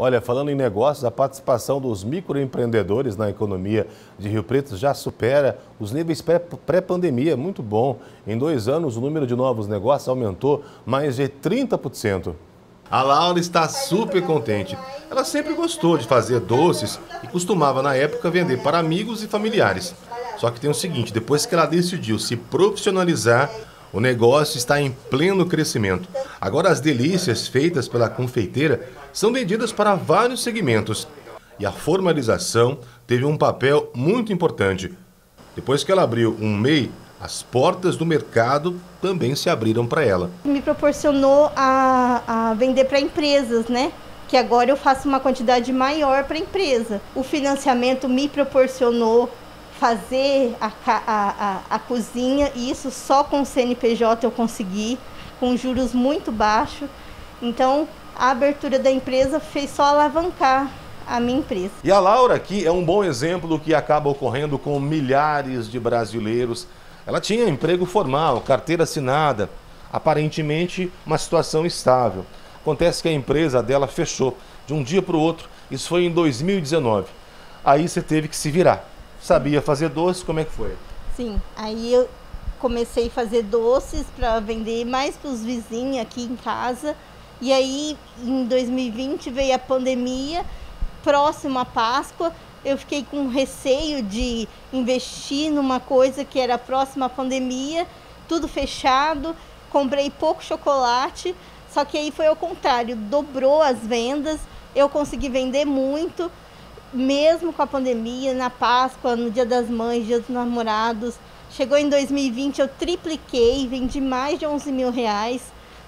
Olha, falando em negócios, a participação dos microempreendedores na economia de Rio Preto já supera os níveis pré-pandemia. Muito bom. Em dois anos, o número de novos negócios aumentou mais de 30%. A Laura está super contente. Ela sempre gostou de fazer doces e costumava, na época, vender para amigos e familiares. Só que tem o seguinte: depois que ela decidiu se profissionalizar, o negócio está em pleno crescimento. Agora, as delícias feitas pela confeiteira são vendidas para vários segmentos. E a formalização teve um papel muito importante. Depois que ela abriu um MEI, as portas do mercado também se abriram para ela. Me proporcionou a, a vender para empresas, né? Que agora eu faço uma quantidade maior para a empresa. O financiamento me proporcionou fazer a, a, a, a cozinha e isso só com o CNPJ eu consegui, com juros muito baixos. Então, a abertura da empresa fez só alavancar a minha empresa. E a Laura aqui é um bom exemplo do que acaba ocorrendo com milhares de brasileiros. Ela tinha emprego formal, carteira assinada, aparentemente uma situação estável. Acontece que a empresa dela fechou de um dia para o outro. Isso foi em 2019. Aí você teve que se virar sabia fazer doces, como é que foi? Sim, aí eu comecei a fazer doces para vender mais para os vizinhos aqui em casa. E aí, em 2020, veio a pandemia, próximo à Páscoa, eu fiquei com receio de investir numa coisa que era próxima à pandemia, tudo fechado, comprei pouco chocolate, só que aí foi ao contrário, dobrou as vendas, eu consegui vender muito, mesmo com a pandemia, na Páscoa, no Dia das Mães, Dia dos Namorados. Chegou em 2020, eu tripliquei, vendi mais de 11 mil reais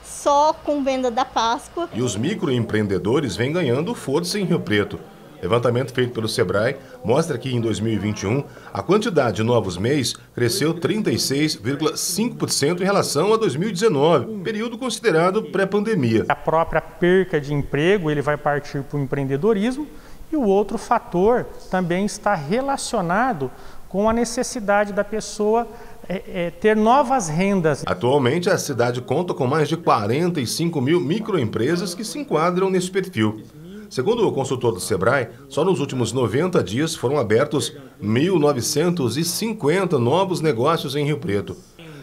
só com venda da Páscoa. E os microempreendedores vêm ganhando força em Rio Preto. Levantamento feito pelo Sebrae mostra que em 2021 a quantidade de novos MEIs cresceu 36,5% em relação a 2019, período considerado pré-pandemia. A própria perca de emprego ele vai partir para o empreendedorismo e o outro fator também está relacionado com a necessidade da pessoa é, é, ter novas rendas. Atualmente, a cidade conta com mais de 45 mil microempresas que se enquadram nesse perfil. Segundo o consultor do Sebrae, só nos últimos 90 dias foram abertos 1.950 novos negócios em Rio Preto.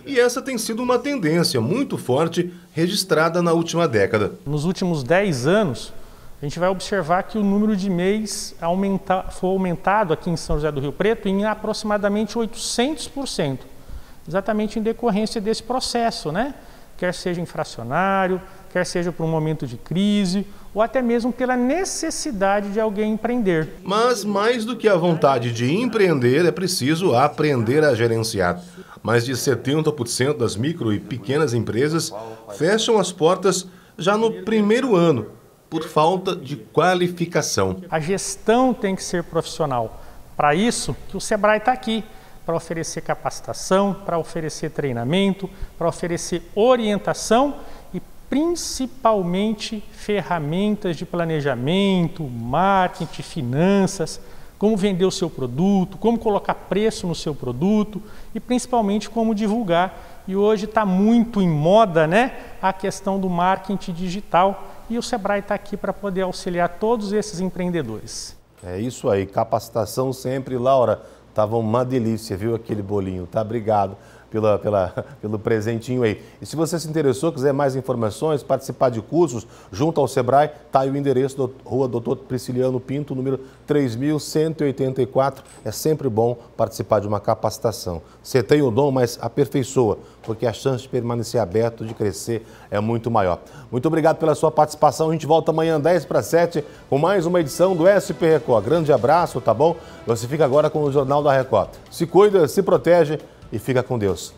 E essa tem sido uma tendência muito forte registrada na última década. Nos últimos 10 anos, a gente vai observar que o número de MEIs aumenta, foi aumentado aqui em São José do Rio Preto em aproximadamente 800%, exatamente em decorrência desse processo, né? quer seja infracionário, quer seja por um momento de crise, ou até mesmo pela necessidade de alguém empreender. Mas mais do que a vontade de empreender, é preciso aprender a gerenciar. Mais de 70% das micro e pequenas empresas fecham as portas já no primeiro ano por falta de qualificação. A gestão tem que ser profissional. Para isso que o Sebrae está aqui, para oferecer capacitação, para oferecer treinamento, para oferecer orientação e principalmente ferramentas de planejamento, marketing, finanças, como vender o seu produto, como colocar preço no seu produto e principalmente como divulgar. E hoje está muito em moda né, a questão do marketing digital e o Sebrae está aqui para poder auxiliar todos esses empreendedores. É isso aí, capacitação sempre. Laura, estava uma delícia, viu aquele bolinho, tá? Obrigado pela, pela, pelo presentinho aí. E se você se interessou, quiser mais informações, participar de cursos junto ao Sebrae, tá aí o endereço da Rua Doutor Prisciliano Pinto, número 3184. É sempre bom participar de uma capacitação. Você tem o dom, mas aperfeiçoa, porque a chance de permanecer aberto, de crescer, é muito maior. Muito obrigado pela sua participação. A gente volta amanhã 10 para 7 com mais uma edição do SP Record. Grande abraço, tá bom? Você fica agora com o Jornal da Record. Se cuida, se protege e fica com Deus.